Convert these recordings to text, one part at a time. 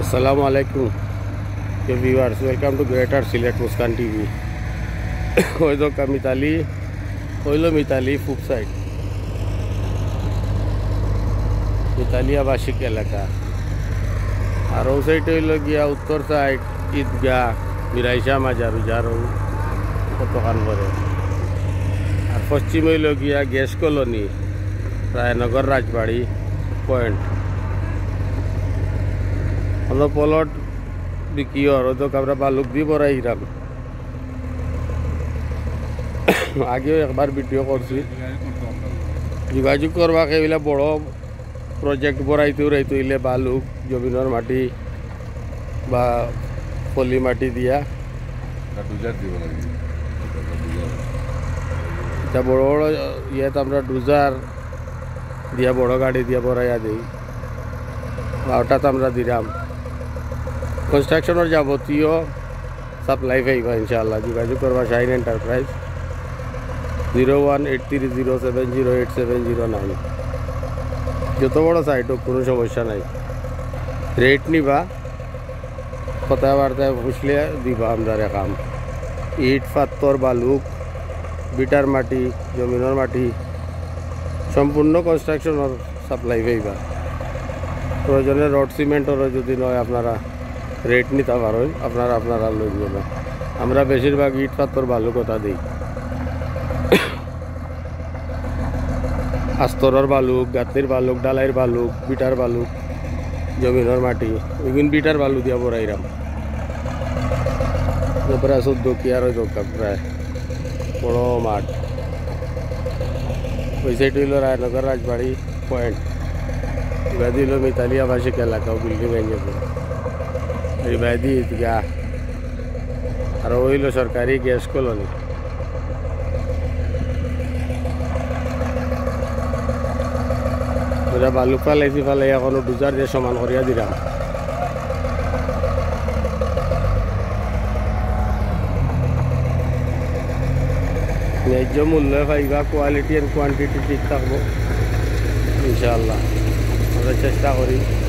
আসসালামু আলাইকুম। কে viewers welcome to greater Sylhet Muskan TV ওই তো মিতালি হইল মিতালি ফুপ সাইড মিতালি আবাসিক এলাকা। আর ও সাইড হইল গিয়া উত্তর সাইড ঈদগাহ, মিরাইশা মাজার উজার দোকান করে আর পশ্চিম হইল গিয়া gas colony, Rainagar, Rajbari, point. হলো পলট বিক্রি হর তো আমরা বালুক দিয়ে বড়াইরাম আগেও একবার ভিডিও করছি যোগাযোগ করবাকে এইবিলাক বড় প্রজেক্ট বড়াইতে উড়াইতে হইলে বালুক জমিনের মাটি বা পলি মাটি দিয়া। এটা বড় বড় ইয়েত আমরা ডুজার দিয়া বড় গাড়ি দিয়া বড়াইয়া দিই ওটাত আমরা দিলাম কনস্ট্রাকশনের যাবতীয় সাপ্লাই পাইবা ইনশাআল্লাহ যোগাযোগ করবা Shine Enterprise zero one eight three zero seven zero eight seven zero nine যত বড় সাইট হোক কোনো সমস্যা নাই রেট নিবা কথাবার্তায় পুষলে দিবা আমরা কাম ইট পাত্তর বালুক বিটার মাটি জমিনের মাটি সম্পূর্ণ কনস্ট্রাকশনের সাপ্লাই পাইবা প্রয়োজনে রড সিমেন্টেরও যদি নয় আপনারা রেট নিতে পারেন আপনারা আপনারা লই যাবেন আমরা বেশিরভাগ ইট পাত্তর বালু কথা দিই আস্তরের বালুক গাতির বালুক ডালাইয়ের বালুক বিটার বালুক জমিনের মাটি এগুন বিটার বালু দিয়া বড়াইরাম প্রায় চোদ্দ কিয়ার দরকার প্রায় বড় মাঠ ওই সাইড হইল রায়নগর রাজবাড়ি পয়েন্ট এবার দিল মিতালি আবাসিক এলাকা বিল্ডিং ভেঙে এই বাইদি গা। আর হইল সরকারি গ্যাস কলোনি। ওরা বালু ফালাইছি ফালাই এখনও দুজার দিয়ে সমান করিয়া দিলাম। ন্যায্য মূল্য পাইবা কোয়ালিটি এন্ড কোয়ান্টিটি ঠিক থাকব। ইনশাআল্লাহ। চেষ্টা করি।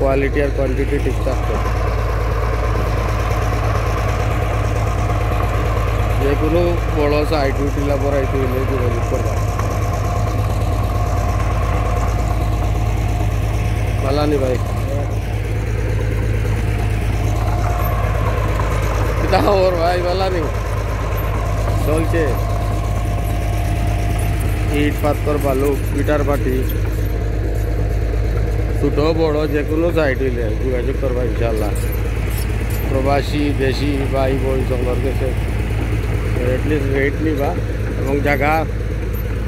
যে আপনার কোয়ালিটি আর কোয়ান্টিটি ঠিক থাকতো যে কোনো বড় সাইট উঠিলা বড়াইতে হইলে যোগাযোগ করবা ভালানি ভাই কিতা খবর ভাই ভালানি চলছে ইট পাত্তর বালু পিটার পাটি ছোট বড় যে কোনো সাইড হইলে যোগাযোগ করবা ইনশাল্লাহ প্রবাসী দেশি ভাই বোন সকলের কাছে এটলিস্ট রেট নিবা এবং জায়গা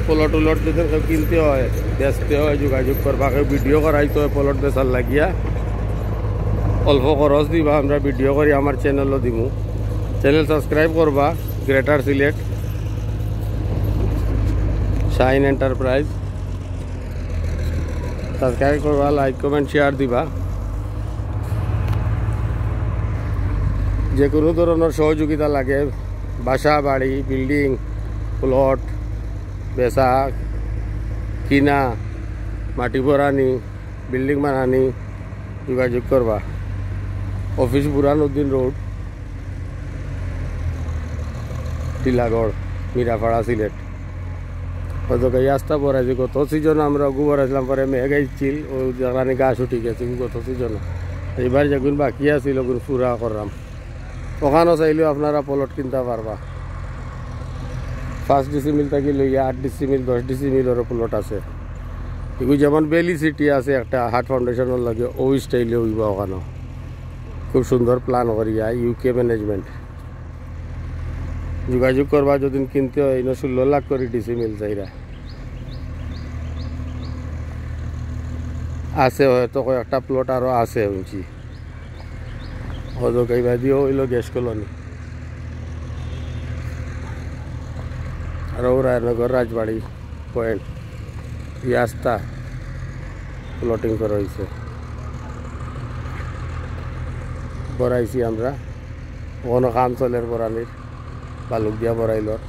পলট উলট যদি কেউ কিনতে হয় বেচতে হয় যোগাযোগ করবা কেউ ভিডিও করাইতে হয় পলট বেচার লাগিয়া অল্প খরচ দিবা আমরা ভিডিও করি আমার চ্যানেলও দিমু চ্যানেল সাবস্ক্রাইব করবা greater Sylhet shine enterprise subscribe করবা লাইক কমেন্ট শেয়ার দিবা। যে কোনো ধরনের সহযোগিতা লাগে, বাসা, বাড়ি বিল্ডিং প্লট বেচা, কিনা, মাটি ভরানি বিল্ডিং বানানি, যোগাযোগ করবা। Office Burhanuddin road, Tilagarh, Mirapara Sylhet. এই রাস্তা পড়াইছি গত সিজন আমরা গু বড়াইছিলাম পরে মেঘ আইছিল, ও জানি গাছ উঠি গেছে গত সিজন এইবার যেগুন বাকি আছিল ওগুন পুরা করলাম। ওখানেও চাইলেও আপনারা পলট কিনতে পারবা। ফার্স্ট ডিসি মিল থাকি লইয়া আট ডিসি মিল দশ ডিসি মিলেরও প্লট আছে। এগুলো যেমন বেলি সিটি আছে, একটা হার্ট ফাউন্ডেশনের লাগে ওই স্টাইলে উইব ওখানেও খুব সুন্দর প্ল্যান করিয়া ইউকে ম্যানেজমেন্ট যোগাযোগ করবা যদি কিনতে হয় ইনো ষোলো লাখ করে ডিসি মিল চাইরা। আছে হয়তো কয়েকটা প্লট আরও আছে শুনছি। হয়তো কেইবা দিও হইল গ্যাস কলোনি। আর রায়নগর রাজবাড়ি পয়েন্ট রাস্তা প্লটিং করা হয়েছে বড়াইছি আমরা কোনো কাম চলের বরানির বালুক দিয়া বৰাই লওঁ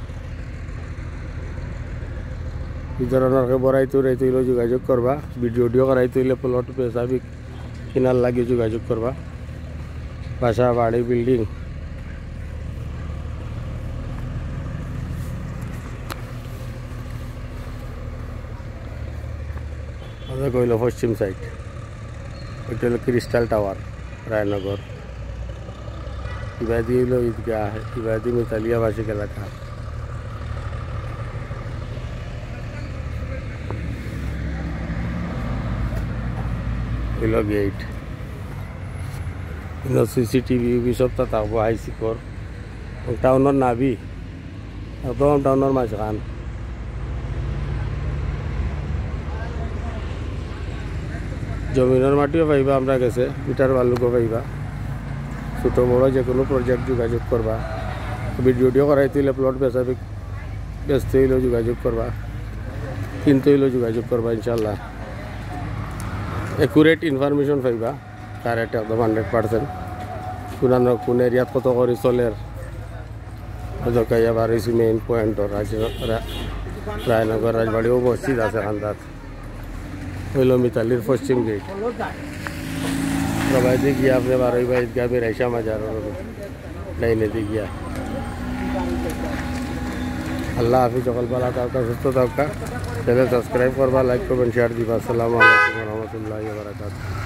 কি বৰাই তোৰ এইটো লৈ যোগাযোগ কৰবা। ভিডিঅ' অডিঅ' কৰাই তুলিলে প্লট পেচা বি কিনাৰ লাগি যোগাযোগ কৰবা। বাছা বাৰী বিল্ডিং কৰিলোঁ পশ্চিম এইটো হ'ল ক্ৰিষ্টাল টাৱাৰ ৰায়নগৰ इबादी लो ईदगाह है? इबादी मुतलिया वाशी का इलाका है। Gate in C C T V भी सब तो तक आई सी कोर। टाउनर नाभी एकदम तो टाउनर माशान ज़मीन माटिओ पाइबा हमरा कैसे? इटार बालू को पाइबा ছোটো বড় যে কোনো প্রজেক্ট যোগাযোগ করবা ভিডিও করাই তুলে প্লট বেচা ব্যস্ত হইলেও যোগাযোগ করবা কিনতে হইলেও যোগাযোগ করবা ইনশাল্লাহ একুরেট ইনফরমেশন পাইবা কারেক্ট একদম হান্ড্রেড পার্সেন্ট কোন কোন এরিয়াত কত করে চলের জকাইয়া বারিছি মেইন পয়েন্টর রায়নগর রাজবাড়িও মসজিদ আছে খান্দাত হইল মিতালির পশ্চিম গেট रवायती किया आपने बारहवीं भाई क्या भी रहशा में जा रहा हूँ नहीं नहीं किया अल्लाह हाफि चकल पाला था आपका सुस्त था आपका चैनल सब्सक्राइब करवा, लाइक, कमेंट शेयर दीवा असल वरहमल वरक